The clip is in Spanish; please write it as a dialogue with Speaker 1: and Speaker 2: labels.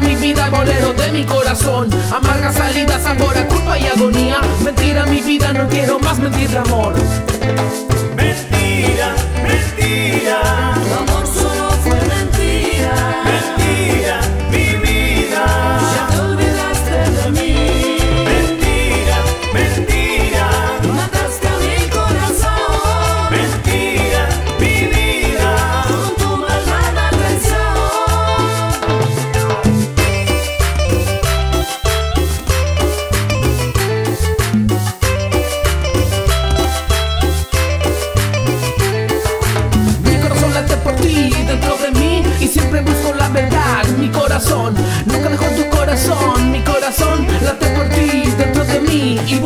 Speaker 1: Mi vida, boleros de mi corazón.
Speaker 2: Amargas salidas, sabor a culpa y agonía. Mentira mi vida, no quiero más mentir de amor.
Speaker 1: Mentira, mentira.
Speaker 3: sobre mí
Speaker 1: y siempre
Speaker 3: busco la verdad. Mi corazón,
Speaker 1: nunca
Speaker 3: mejor tu corazón.
Speaker 2: Mi corazón late por ti, dentro de mí. Y